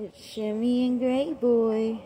It's Shimmy and Gray Boy.